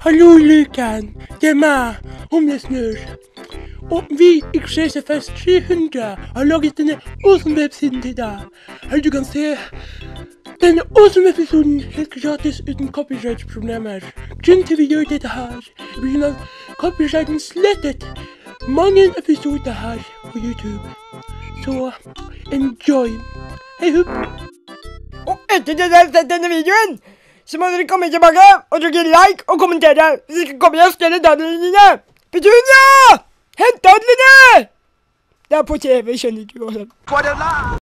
Hallo, Lukan. Det er meg, Humlesnurr. Og vi i Crazyfest 300 har laget denne awesome websiden til deg. Her du kan se denne awesome episoden helt gratis uten copyright-problemer. Grunnen til vi gjør dette her, er at copyrighten slettet mange episoder her på YouTube. Så enjoy. Hei hupp. Og etter denne videoen, så må dere komme tilbake og trykke like og kommentere. Hvis ikke kommer jeg og stjeler dadlene dine. Petunia! Hent dadlene! Det er på TV, skjønner du. også.